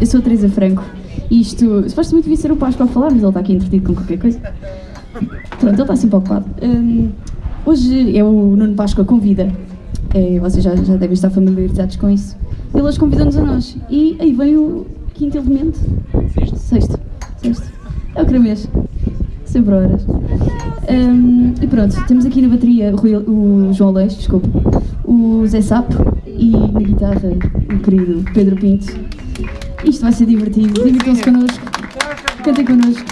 Eu sou a Teresa Franco e isto supostamente devia ser o Páscoa a falar, mas ele está aqui entretido com qualquer coisa. Pronto, ele está sempre ocupado. Hum, hoje é o Nuno Páscoa Convida. É, vocês já, já devem estar familiarizados com isso. Ele hoje convida-nos a nós. E aí vem o quinto elemento. Sexto. Sexto. É o Cramês. Sempre horas. Hum, e pronto, temos aqui na bateria o, o João Leix, desculpa, o Zé Sapo e na guitarra o querido Pedro Pinto. Isto vai ser divertido, divirtam-se connosco, cantem connosco.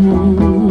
moon.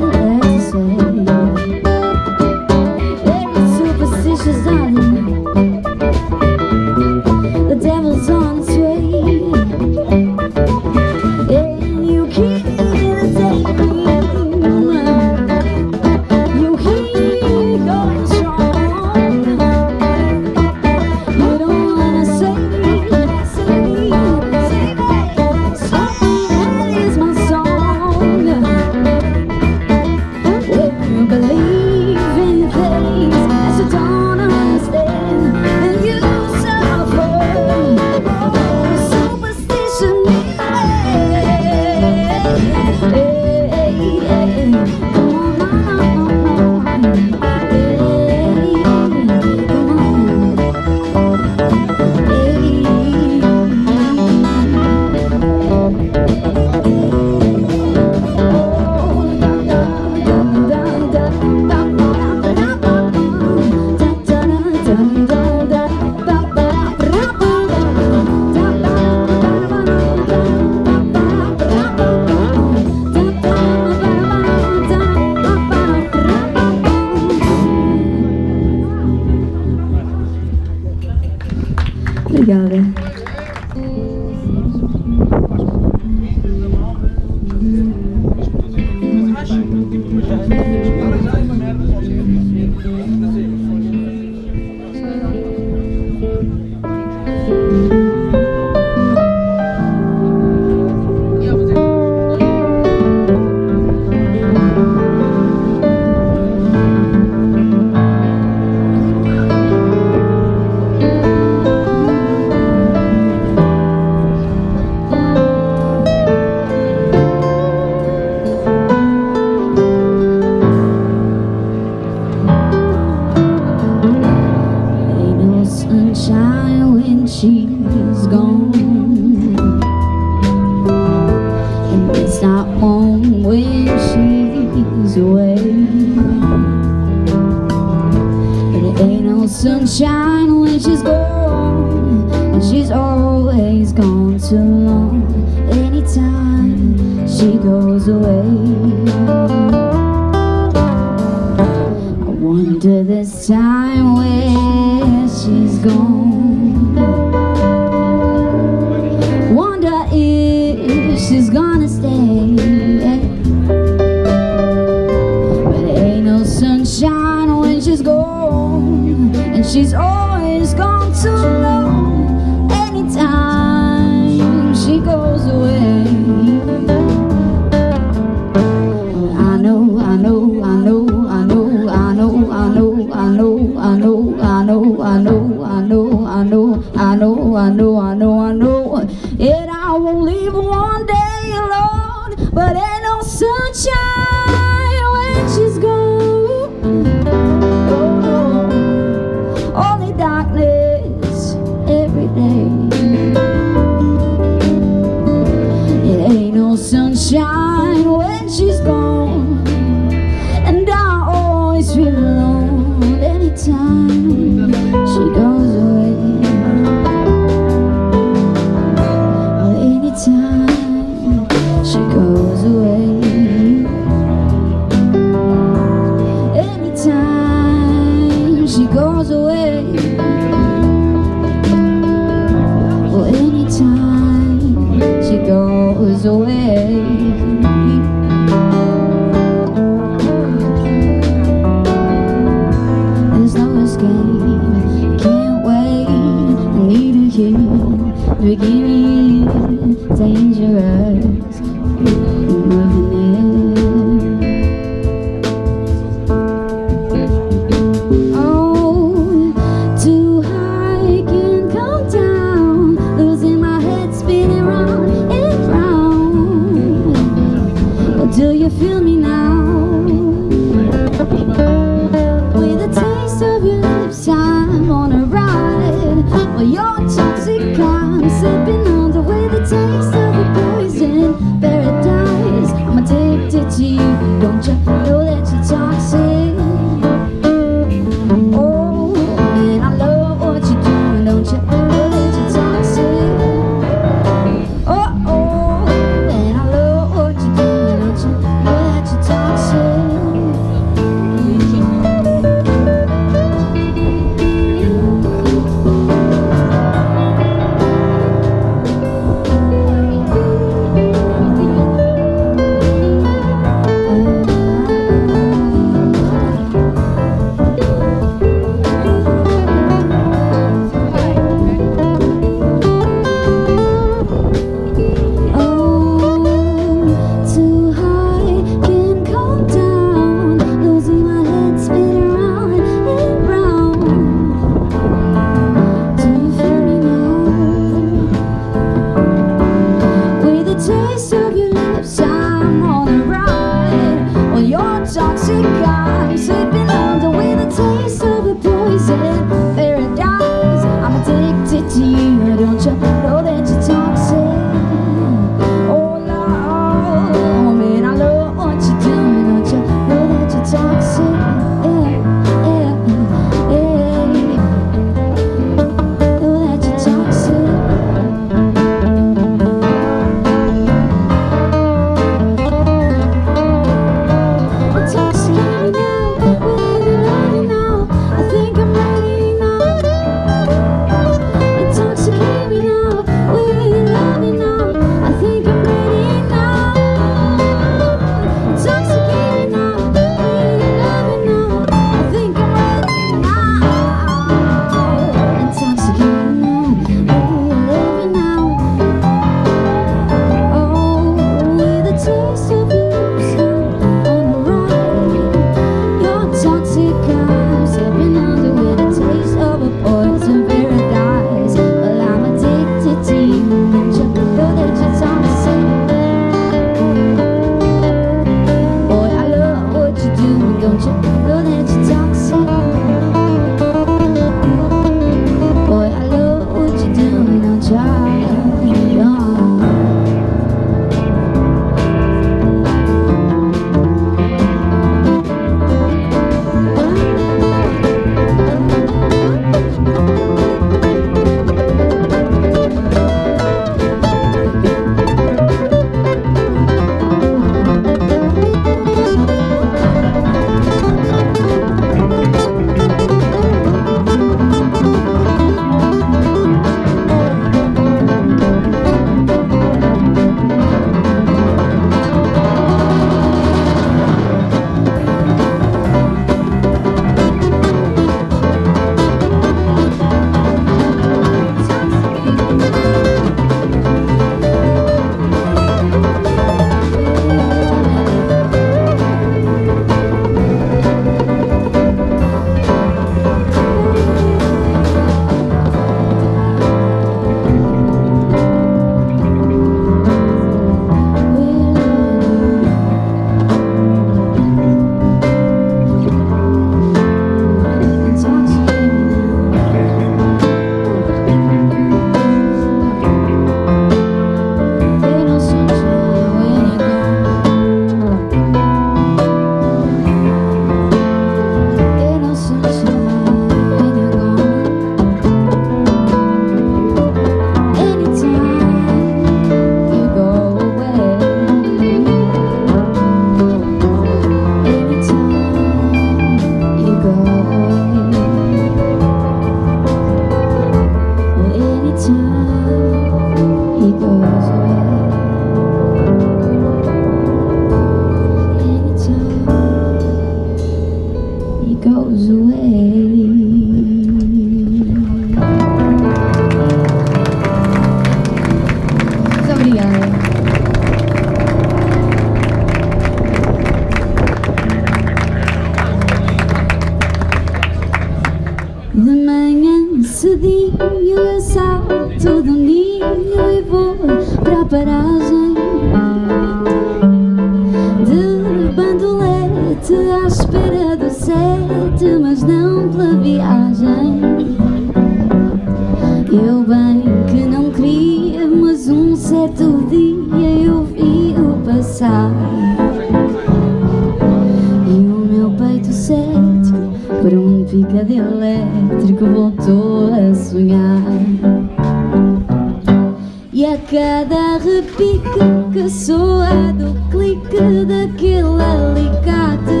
E a cada repique que soa do clique daquele alicate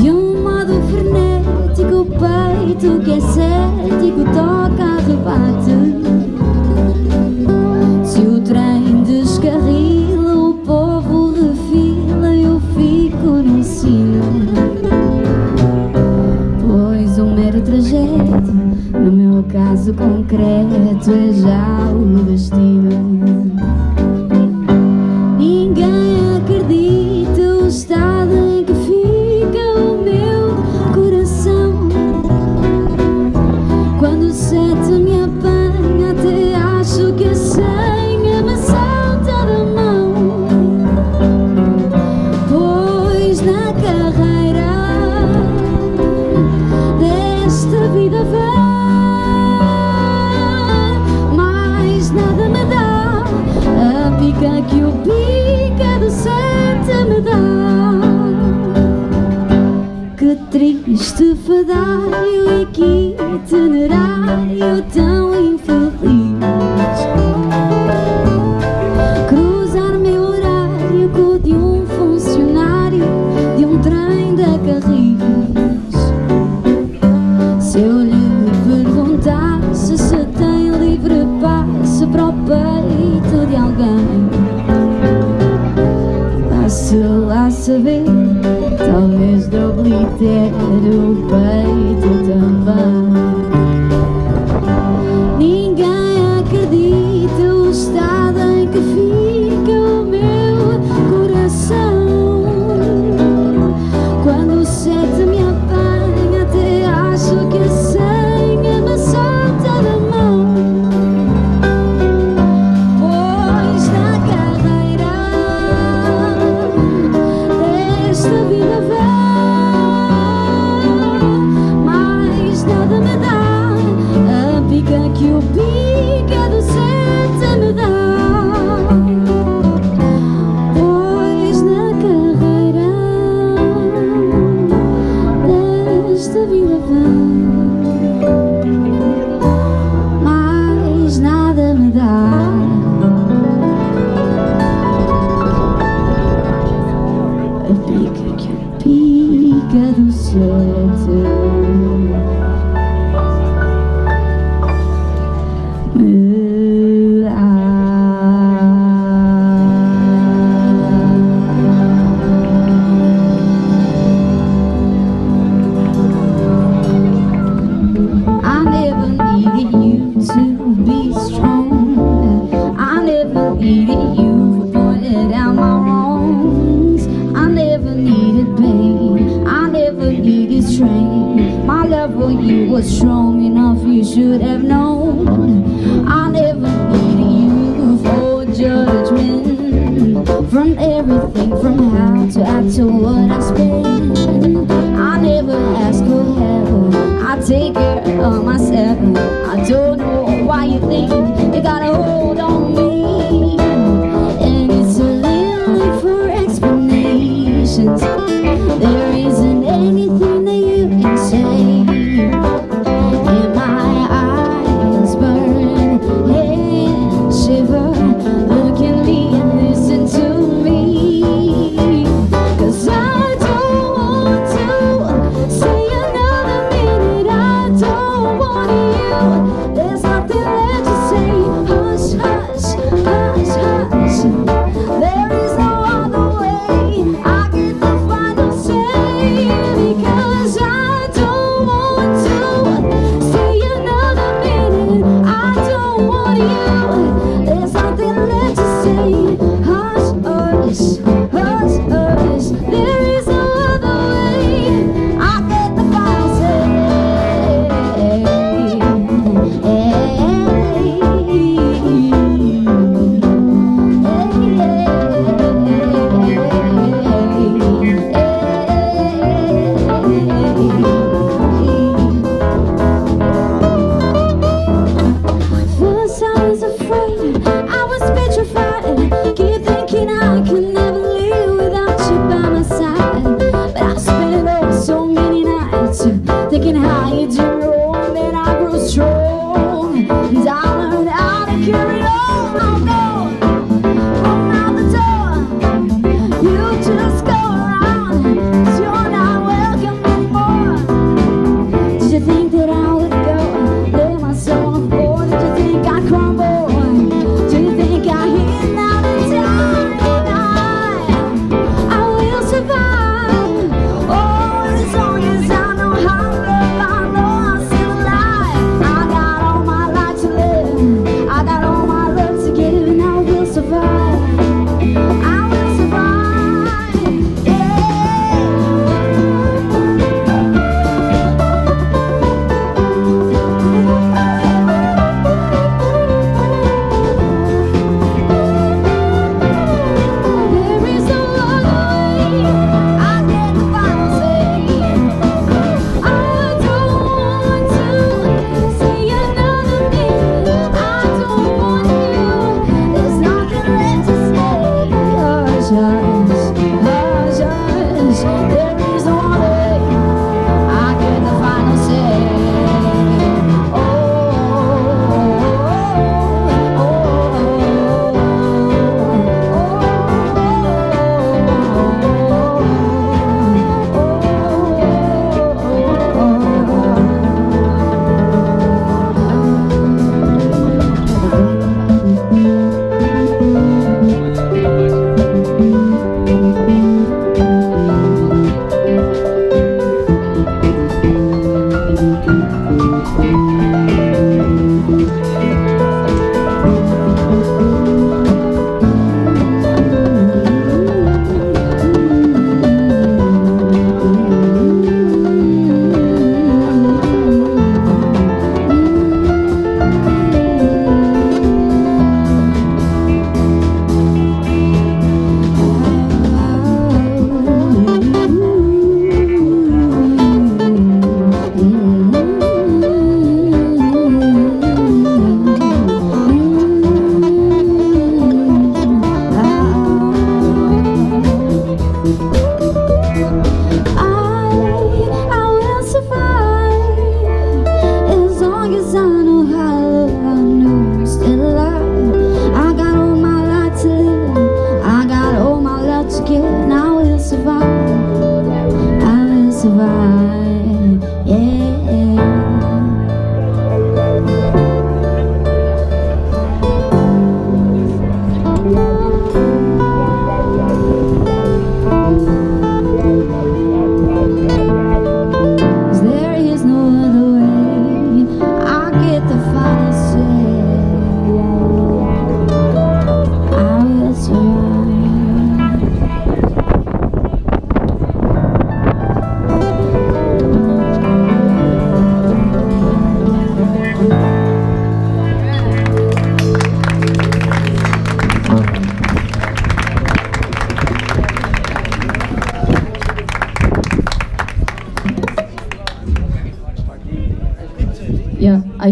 De um modo frenético o peito que é cético toca arrebate caso concreto é já o meu destino. turn it.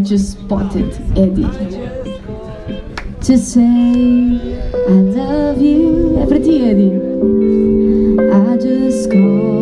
I just spotted Eddie to say I love you every day, Eddie. I just called.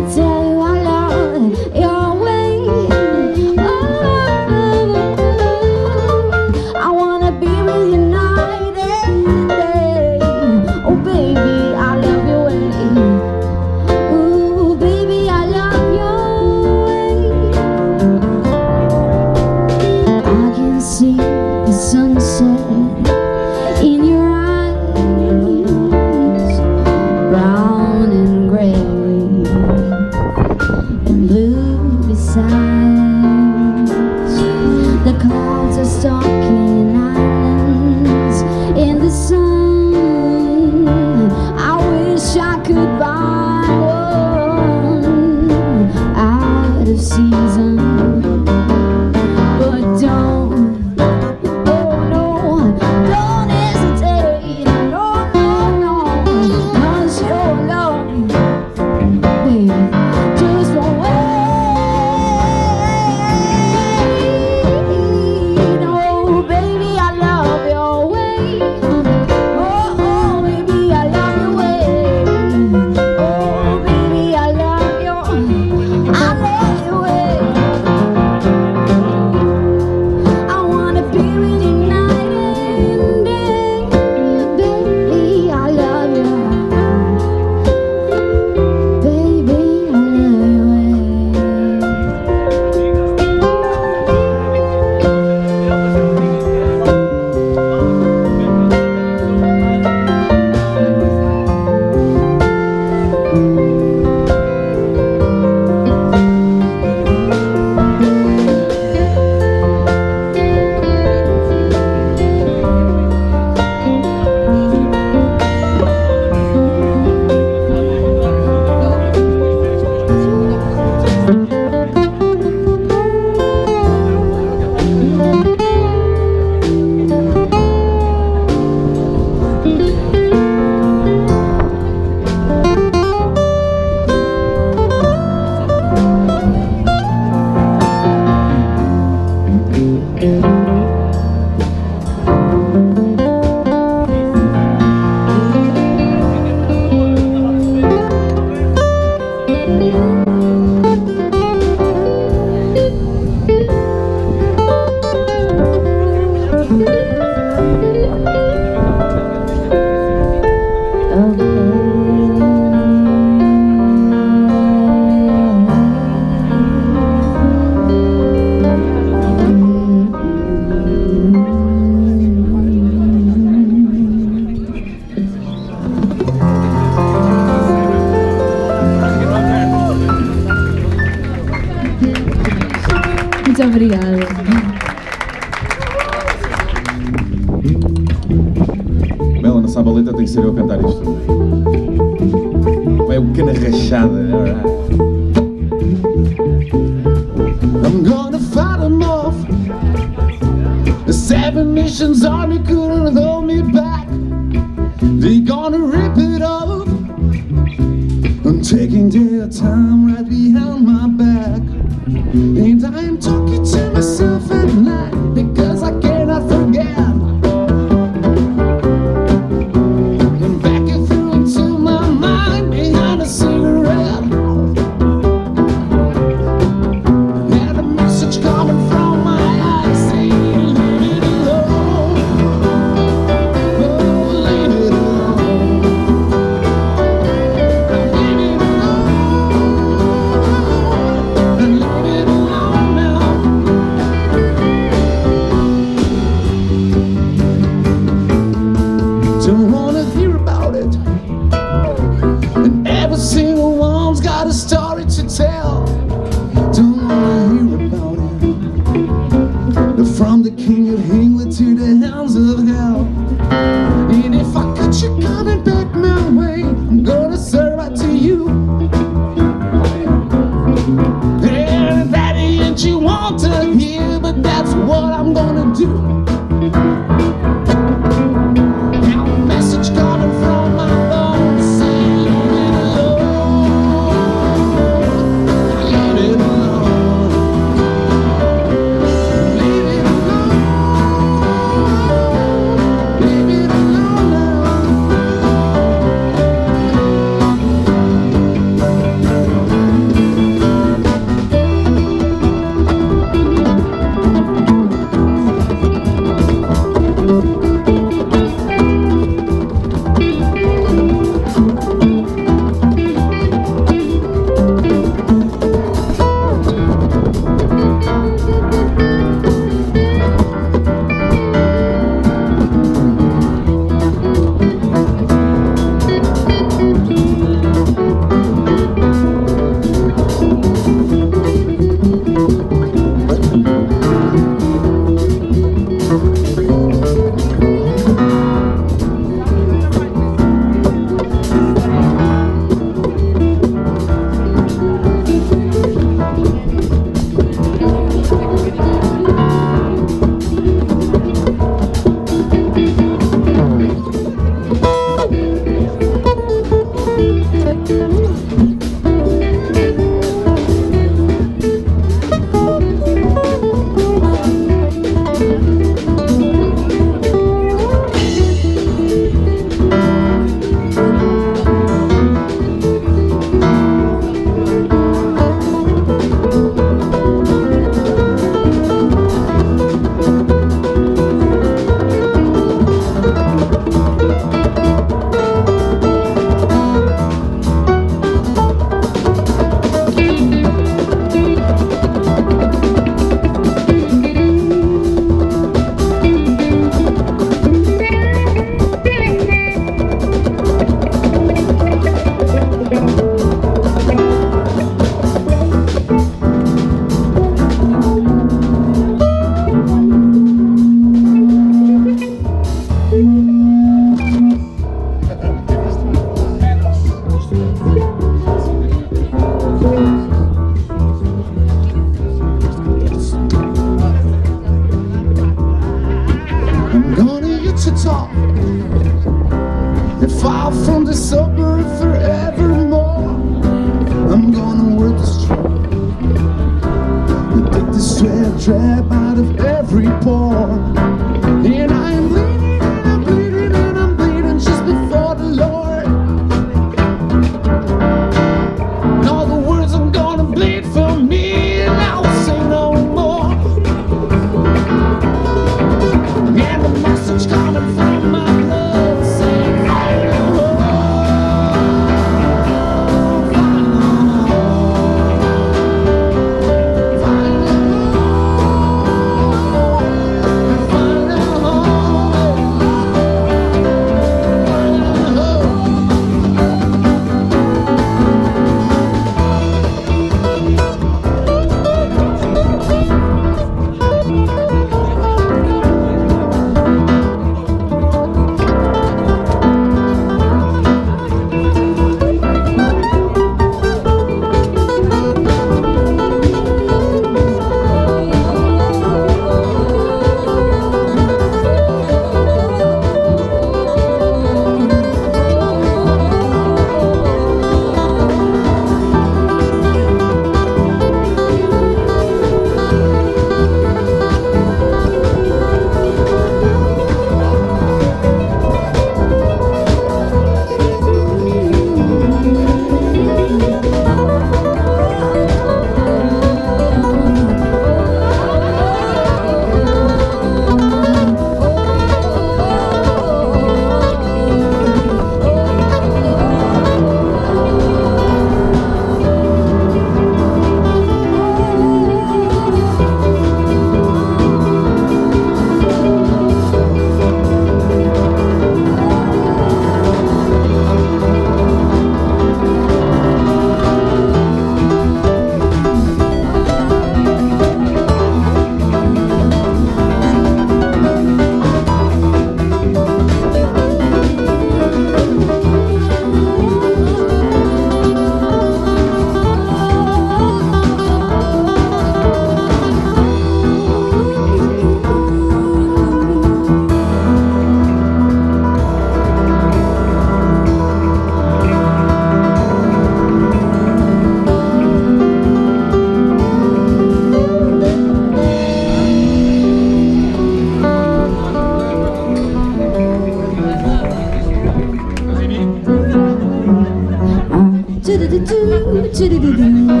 Com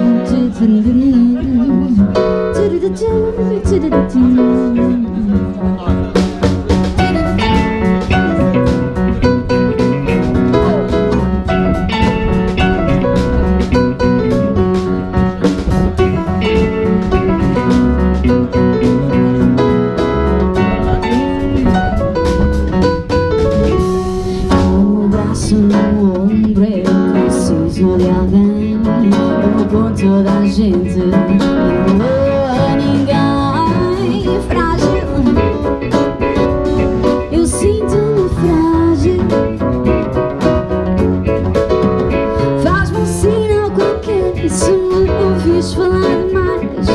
se me ouvires falar mais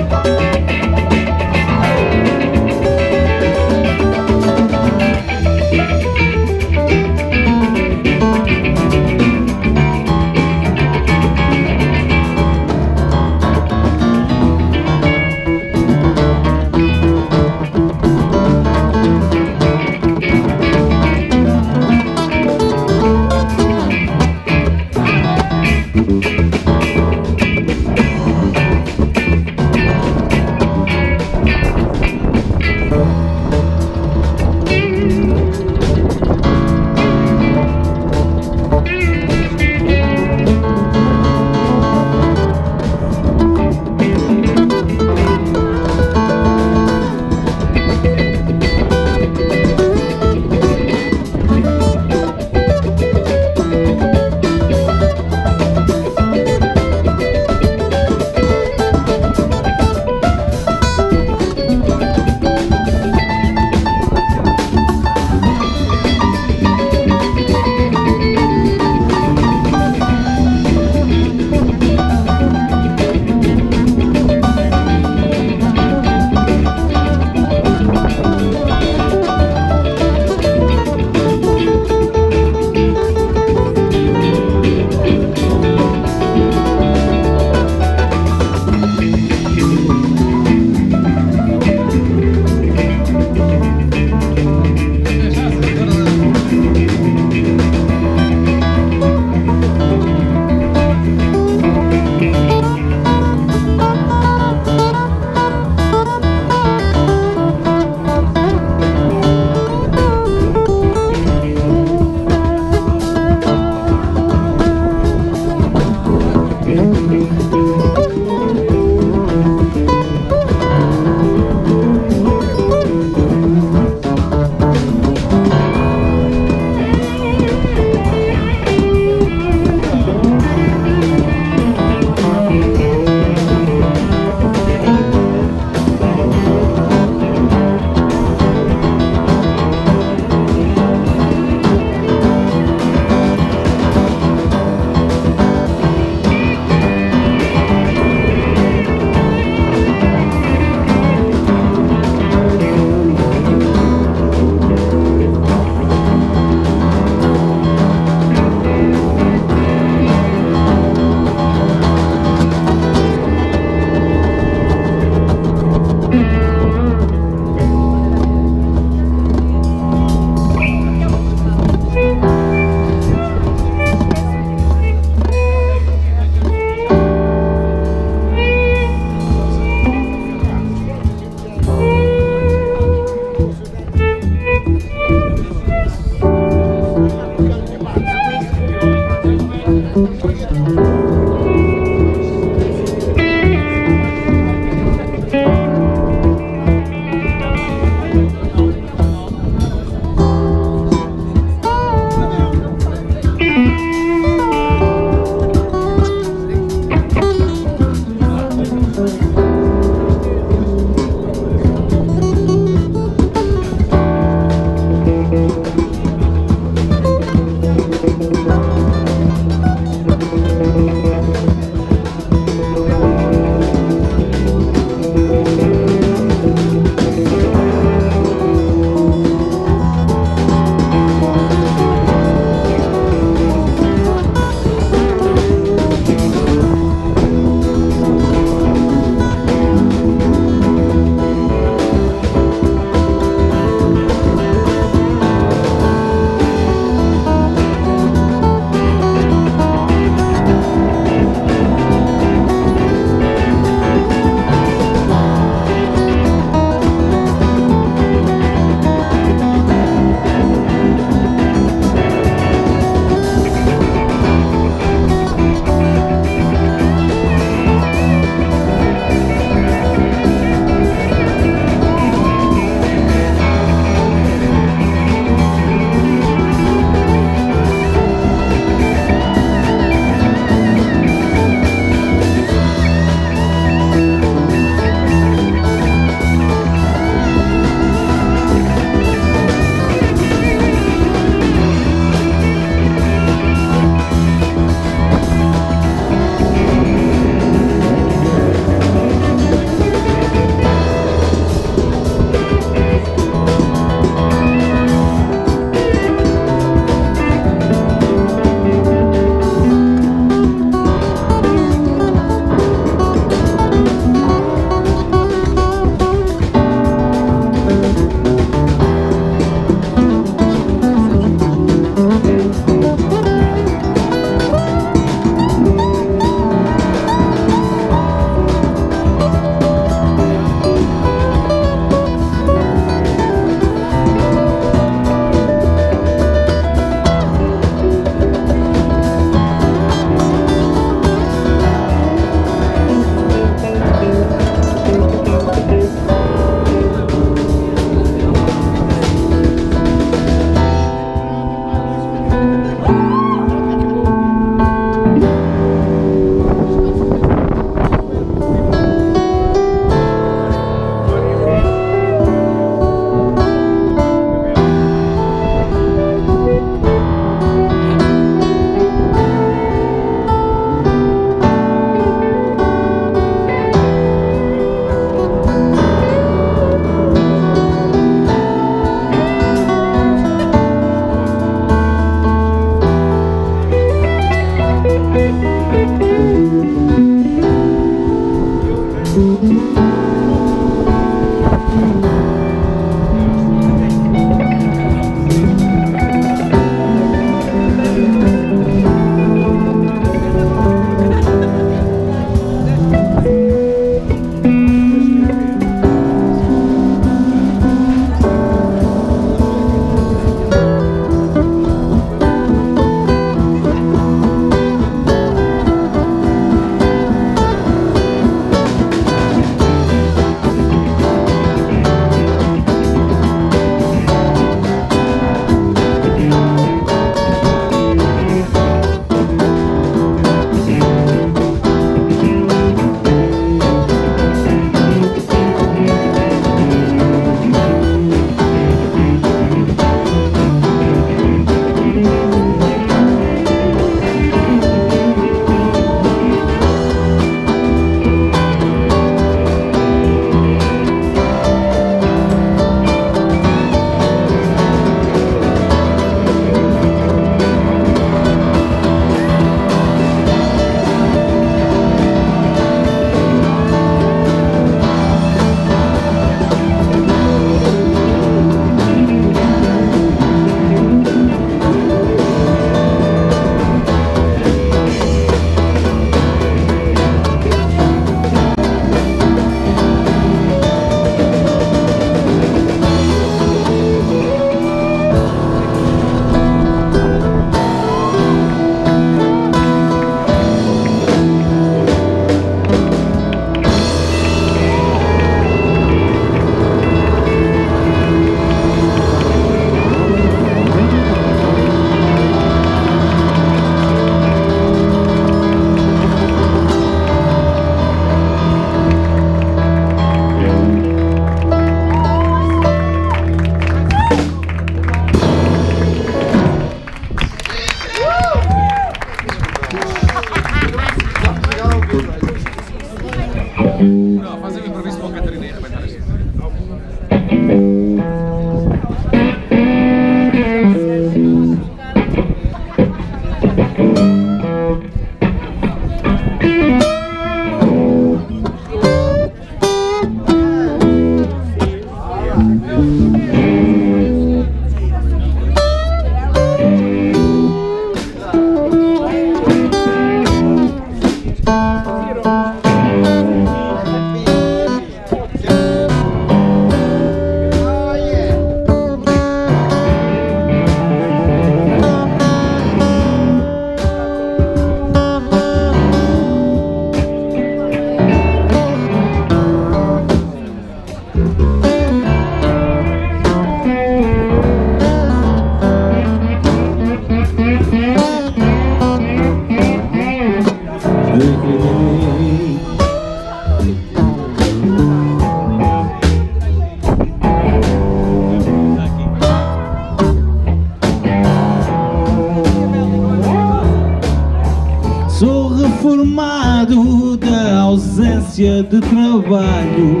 dia de trabalho.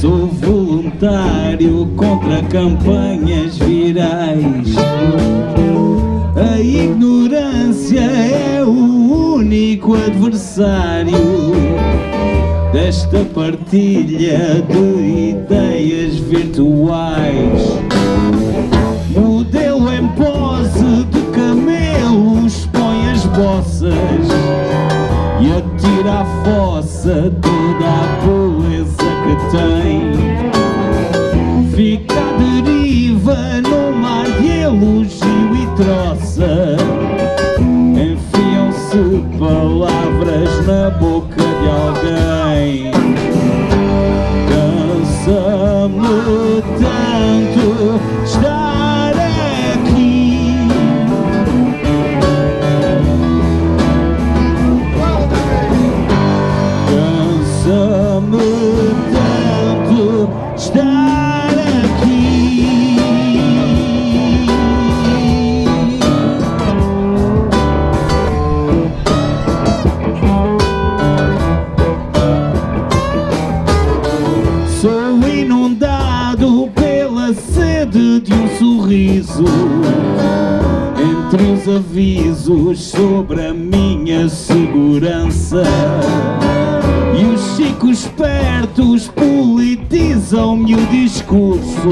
Sou voluntário contra campanhas virais. A ignorância é o único adversário desta partilha de ideias virtuais. said Deus sobre a minha segurança. E os chicos espertos politizam-me o discurso.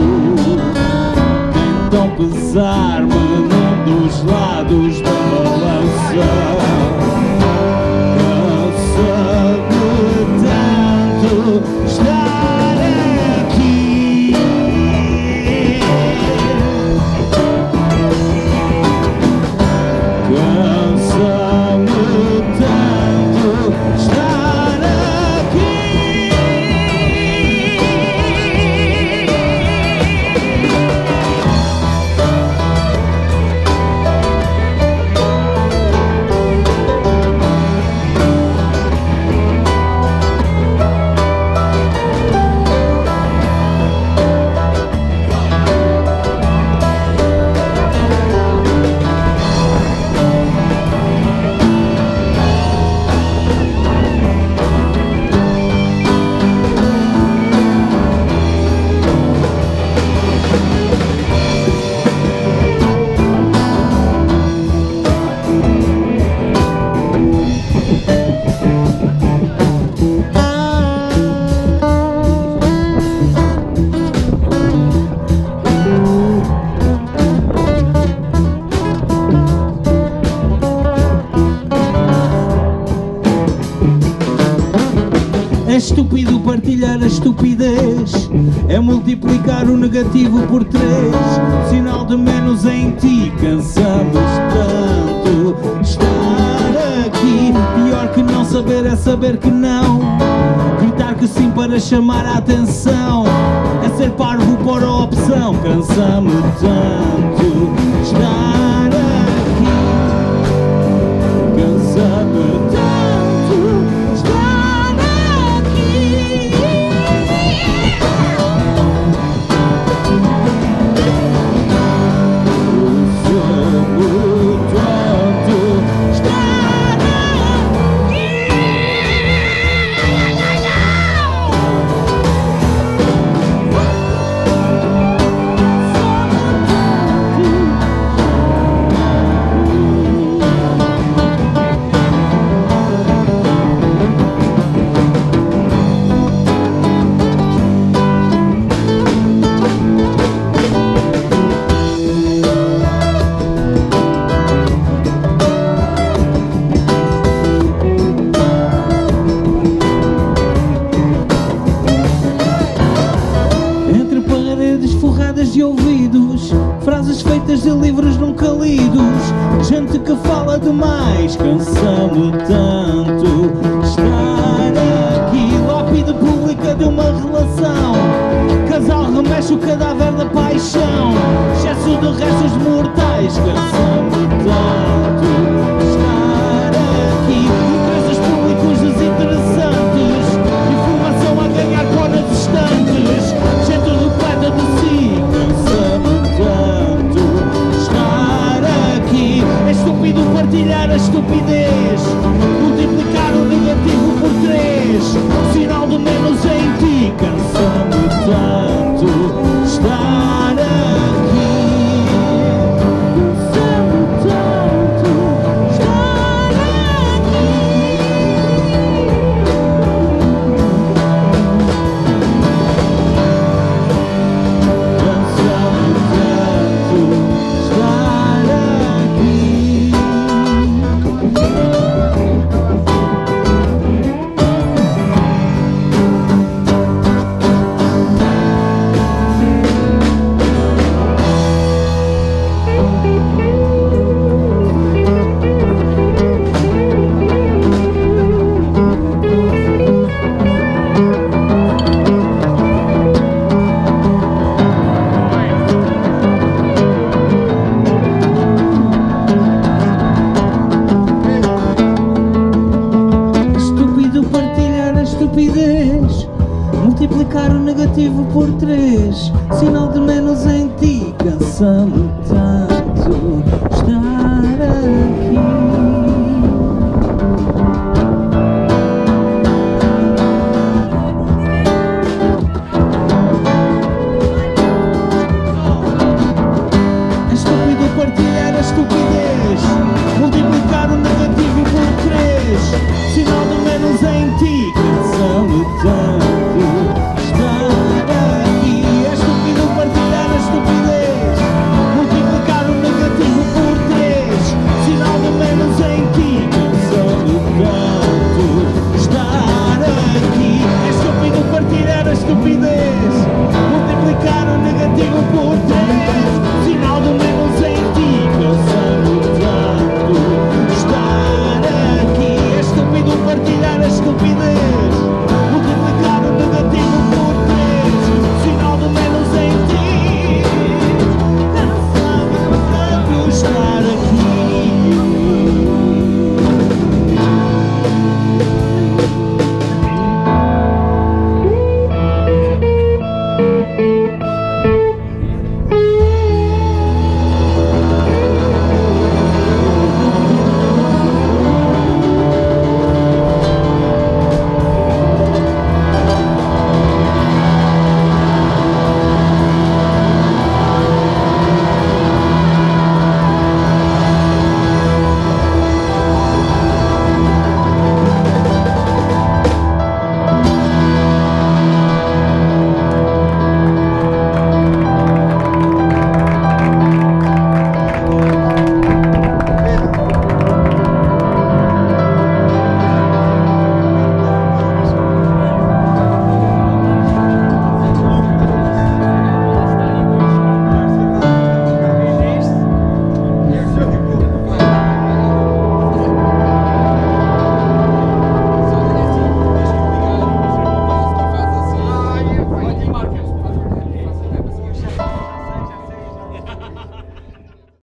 Tentam pesar-me num dos lados da balança. Estúpido partilhar a estupidez, é multiplicar o negativo por três. Sinal de menos em ti, cansamos tanto estar aqui. Pior que não saber é saber que não. Gritar que sim para chamar a atenção, é ser parvo por a opção. Cansamos tanto estar aqui. Cansamos